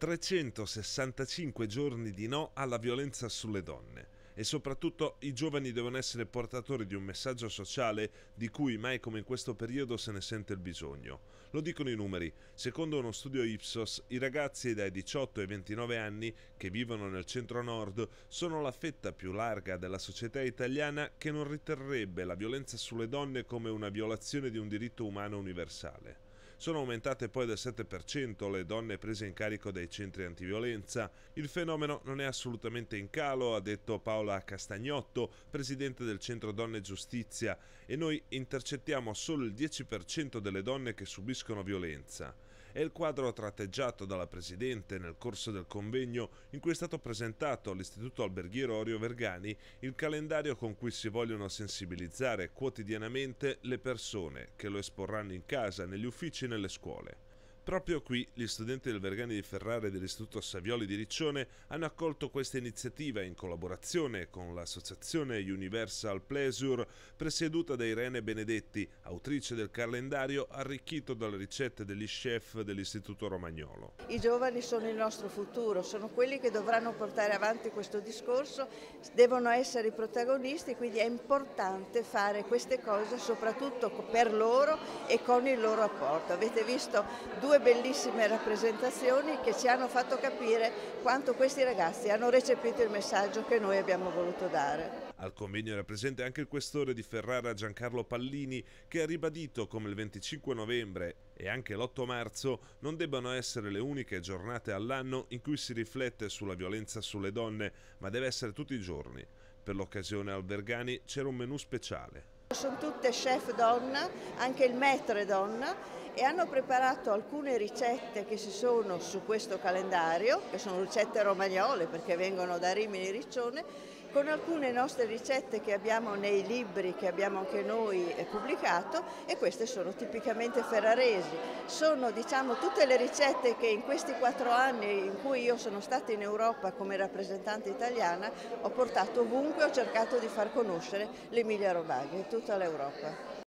365 giorni di no alla violenza sulle donne e soprattutto i giovani devono essere portatori di un messaggio sociale di cui mai come in questo periodo se ne sente il bisogno. Lo dicono i numeri. Secondo uno studio Ipsos, i ragazzi dai 18 ai 29 anni che vivono nel centro-nord sono la fetta più larga della società italiana che non riterrebbe la violenza sulle donne come una violazione di un diritto umano universale. Sono aumentate poi del 7% le donne prese in carico dai centri antiviolenza. Il fenomeno non è assolutamente in calo, ha detto Paola Castagnotto, presidente del Centro Donne Giustizia, e noi intercettiamo solo il 10% delle donne che subiscono violenza è il quadro tratteggiato dalla Presidente nel corso del convegno in cui è stato presentato all'Istituto Alberghiero Orio Vergani il calendario con cui si vogliono sensibilizzare quotidianamente le persone che lo esporranno in casa, negli uffici e nelle scuole. Proprio qui gli studenti del Vergani di Ferrara e dell'Istituto Savioli di Riccione hanno accolto questa iniziativa in collaborazione con l'associazione Universal Pleasure presieduta da Irene Benedetti, autrice del calendario arricchito dalle ricette degli chef dell'Istituto Romagnolo. I giovani sono il nostro futuro, sono quelli che dovranno portare avanti questo discorso, devono essere i protagonisti, quindi è importante fare queste cose soprattutto per loro e con il loro apporto. Avete visto due bellissime rappresentazioni che ci hanno fatto capire quanto questi ragazzi hanno recepito il messaggio che noi abbiamo voluto dare. Al convegno era presente anche il questore di Ferrara Giancarlo Pallini che ha ribadito come il 25 novembre e anche l'8 marzo non debbano essere le uniche giornate all'anno in cui si riflette sulla violenza sulle donne, ma deve essere tutti i giorni. Per l'occasione al Vergani c'era un menù speciale. Sono tutte chef donna, anche il maître donna e hanno preparato alcune ricette che si sono su questo calendario, che sono ricette romagnole perché vengono da Rimini Riccione, con alcune nostre ricette che abbiamo nei libri che abbiamo anche noi eh, pubblicato e queste sono tipicamente ferraresi. Sono diciamo tutte le ricette che in questi quattro anni in cui io sono stata in Europa come rappresentante italiana ho portato ovunque, ho cercato di far conoscere l'Emilia Romagna in tutta l'Europa.